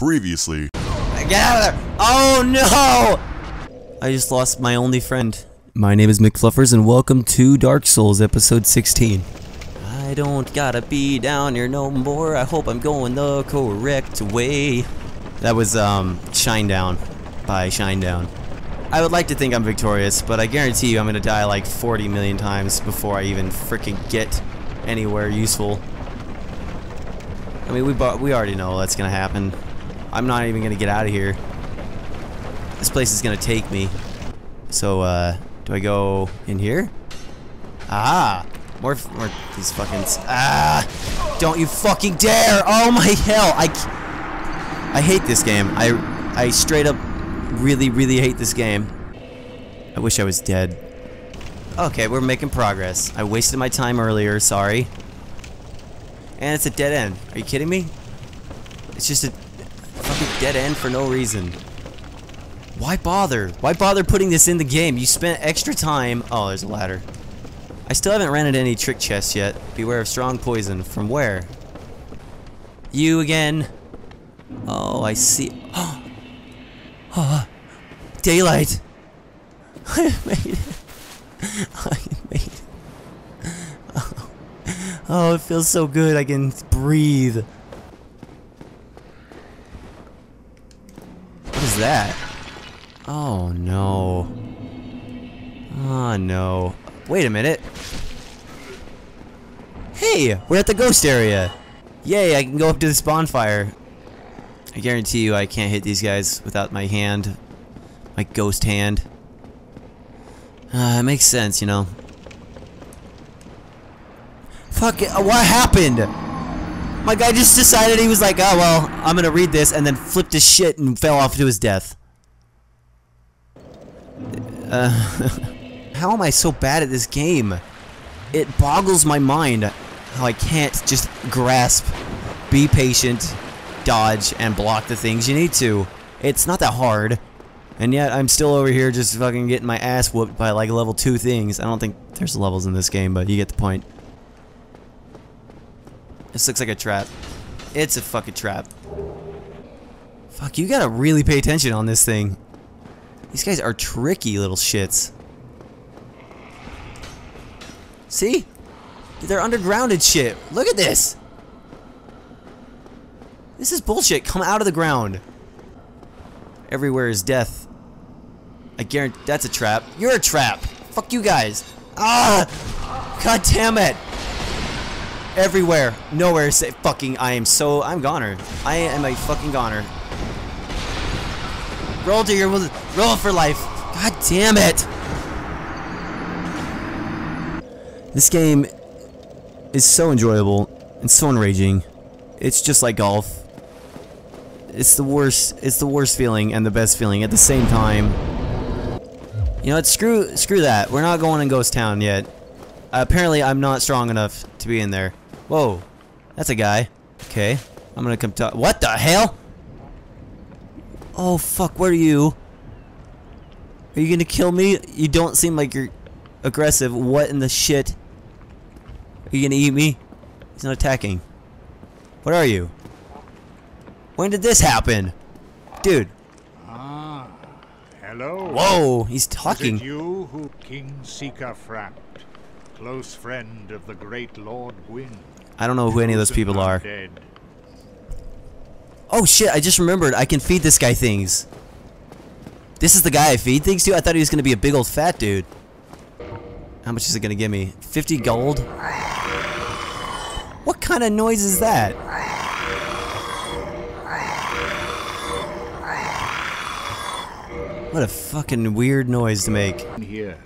Previously. Get out of there! Oh no! I just lost my only friend. My name is McFluffers and welcome to Dark Souls episode 16. I don't gotta be down here no more. I hope I'm going the correct way. That was um Shinedown by Shinedown. I would like to think I'm victorious, but I guarantee you I'm gonna die like 40 million times before I even freaking get anywhere useful. I mean, we we already know that's gonna happen. I'm not even gonna get out of here. This place is gonna take me. So, uh, do I go in here? Ah! More, more these fucking. Ah! Don't you fucking dare! Oh my hell! I, I hate this game. I, I straight up, really, really hate this game. I wish I was dead. Okay, we're making progress. I wasted my time earlier. Sorry. And it's a dead end. Are you kidding me? It's just a dead end for no reason. Why bother? Why bother putting this in the game? You spent extra time. Oh, there's a ladder. I still haven't ran into any trick chests yet. Beware of strong poison. From where? You again. Oh, I see. Oh daylight. I made it. I made it. Oh. oh, it feels so good. I can breathe. What is that? Oh no. Oh no. Wait a minute. Hey, we're at the ghost area. Yay, I can go up to this bonfire. I guarantee you I can't hit these guys without my hand. My ghost hand. Uh, it makes sense, you know. Fuck it, what happened? My guy just decided he was like, oh well, I'm gonna read this, and then flipped his shit and fell off to his death. Uh, how am I so bad at this game? It boggles my mind how I can't just grasp, be patient, dodge, and block the things you need to. It's not that hard. And yet, I'm still over here just fucking getting my ass whooped by like level 2 things. I don't think there's levels in this game, but you get the point. This looks like a trap. It's a fucking trap. Fuck, you gotta really pay attention on this thing. These guys are tricky little shits. See? They're undergrounded shit. Look at this! This is bullshit. Come out of the ground. Everywhere is death. I guarantee that's a trap. You're a trap. Fuck you guys. Ah! God damn it! Everywhere. Nowhere is safe. Fucking, I am so, I'm goner. I am a fucking goner. Roll to your, roll for life. God damn it! This game is so enjoyable and so enraging. It's just like golf. It's the worst, it's the worst feeling and the best feeling at the same time. You know what, screw, screw that. We're not going in Ghost Town yet. Uh, apparently I'm not strong enough to be in there. Whoa, that's a guy. Okay, I'm gonna come talk. What the hell? Oh fuck, where are you? Are you gonna kill me? You don't seem like you're aggressive. What in the shit? Are you gonna eat me? He's not attacking. What are you? When did this happen? Dude. Ah, hello. Whoa, he's talking. Is it you who Kingseeker Frampt, close friend of the great Lord Gwyn? I don't know who any of those people are. Oh shit, I just remembered. I can feed this guy things. This is the guy I feed things to? I thought he was gonna be a big old fat dude. How much is it gonna give me? 50 gold? What kind of noise is that? What a fucking weird noise to make. Here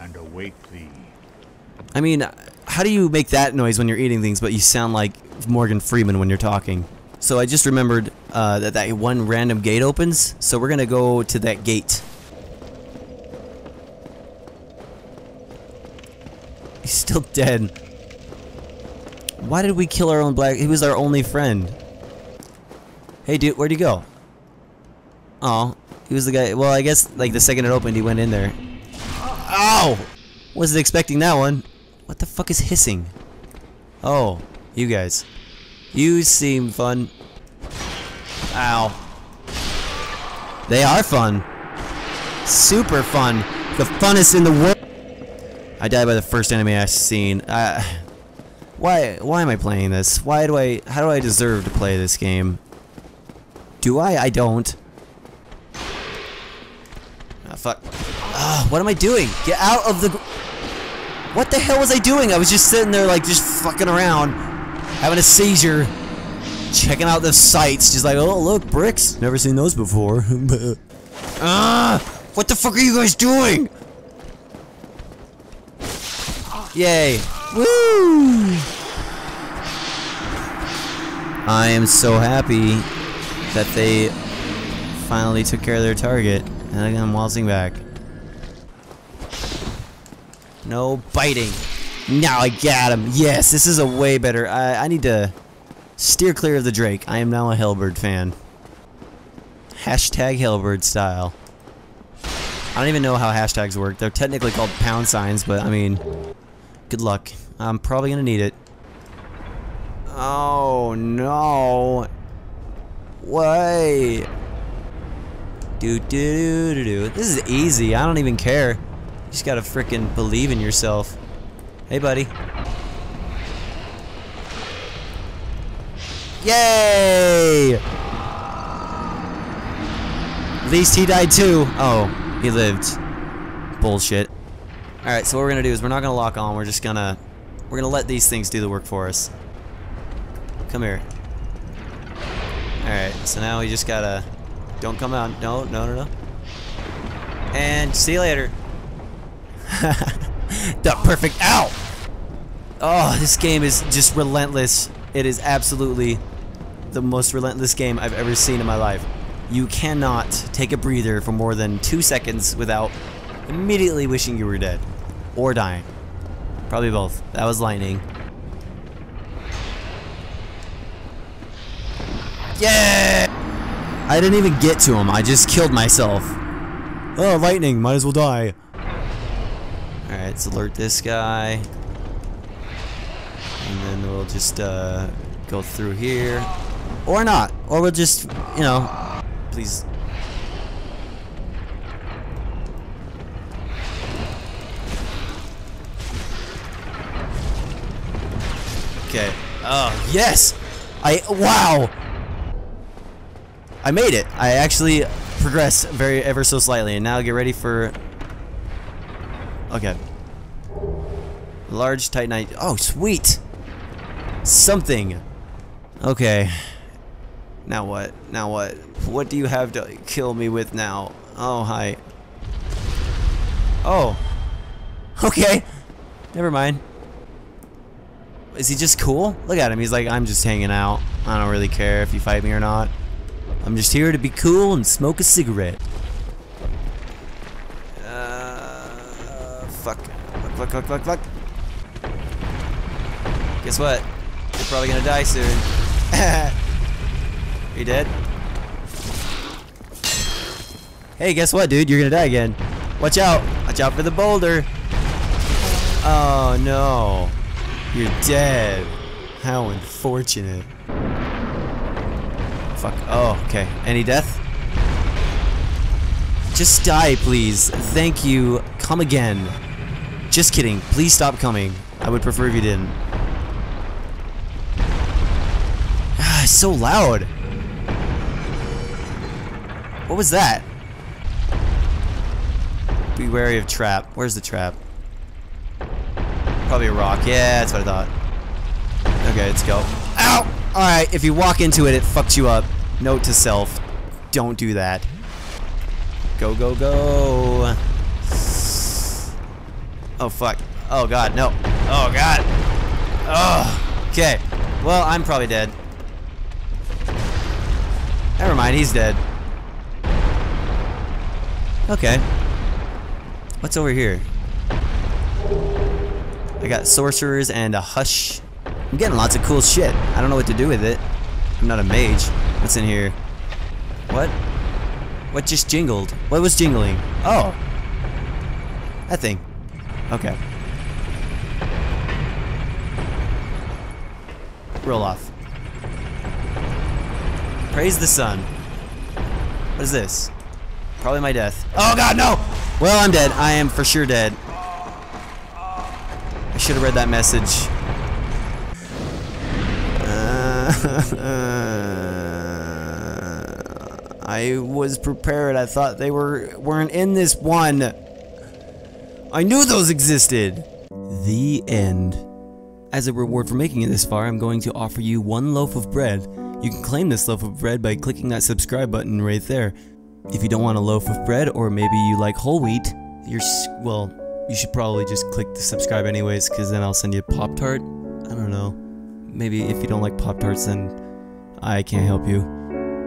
and await thee. I mean, how do you make that noise when you're eating things, but you sound like Morgan Freeman when you're talking? So I just remembered uh, that that one random gate opens, so we're gonna go to that gate. He's still dead. Why did we kill our own black? He was our only friend. Hey, dude, where'd he go? Oh, he was the guy. Well, I guess like the second it opened, he went in there. Ow! Wasn't expecting that one. What the fuck is hissing? Oh, you guys. You seem fun. Ow. They are fun. Super fun. The funnest in the world. I died by the first enemy I've seen. Uh, why why am I playing this? Why do I how do I deserve to play this game? Do I? I don't. Ah, fuck. Ah, what am I doing? Get out of the What the hell was I doing? I was just sitting there like just fucking around having a seizure checking out the sights just like, "Oh, look, bricks. Never seen those before." ah! What the fuck are you guys doing? Yay. Woo! I am so happy that they finally took care of their target. And I'm waltzing back. No biting. Now I got him. Yes, this is a way better. I, I need to steer clear of the Drake. I am now a Halberd fan. Hashtag Halberd style. I don't even know how hashtags work. They're technically called pound signs, but I mean, good luck. I'm probably gonna need it. Oh no. Why? Do do do do. This is easy. I don't even care. You just gotta freaking believe in yourself. Hey, buddy. Yay! At least he died too. Oh, he lived. Bullshit. Alright, so what we're gonna do is we're not gonna lock on, we're just gonna we're gonna let these things do the work for us. Come here. Alright, so now we just gotta don't come out. No, no, no, no. And see you later. the perfect ow! Oh, this game is just relentless. It is absolutely the most relentless game I've ever seen in my life. You cannot take a breather for more than two seconds without immediately wishing you were dead. Or dying. Probably both. That was lightning. Yeah! I didn't even get to him. I just killed myself. Oh, lightning. Might as well die. Let's alert this guy. And then we'll just uh, go through here. Or not. Or we'll just, you know, please. Okay. Oh, yes! I, wow! I made it. I actually progressed very, ever so slightly. And now get ready for... Okay. Large Titanite. Oh, sweet! Something. Okay. Now what? Now what? What do you have to kill me with now? Oh, hi. Oh. Okay. Never mind. Is he just cool? Look at him. He's like, I'm just hanging out. I don't really care if you fight me or not. I'm just here to be cool and smoke a cigarette. Uh, fuck. Fuck, fuck, fuck, fuck, fuck. Guess what? You're probably gonna die soon. Are you dead? Hey, guess what, dude? You're gonna die again. Watch out! Watch out for the boulder! Oh, no. You're dead. How unfortunate. Fuck. Oh, okay. Any death? Just die, please. Thank you. Come again. Just kidding. Please stop coming. I would prefer if you didn't. So loud. What was that? Be wary of trap. Where's the trap? Probably a rock. Yeah, that's what I thought. Okay, let's go. Ow! Alright, if you walk into it, it fucks you up. Note to self. Don't do that. Go, go, go. Oh, fuck. Oh, God, no. Oh, God. Oh, okay. Well, I'm probably dead. Never mind, he's dead. Okay. What's over here? I got sorcerers and a hush. I'm getting lots of cool shit. I don't know what to do with it. I'm not a mage. What's in here? What? What just jingled? What was jingling? Oh. That thing. Okay. Roll off. Praise the sun. What is this? Probably my death. Oh god, no! Well, I'm dead. I am for sure dead. I should have read that message. Uh, I was prepared. I thought they were weren't in this one. I knew those existed. The end. As a reward for making it this far, I'm going to offer you one loaf of bread. You can claim this loaf of bread by clicking that subscribe button right there. If you don't want a loaf of bread, or maybe you like whole wheat, you're well, you should probably just click the subscribe anyways, because then I'll send you a Pop Tart. I don't know. Maybe if you don't like Pop Tarts, then I can't help you.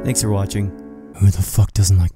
Thanks for watching. Who the fuck doesn't like